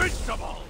invincible!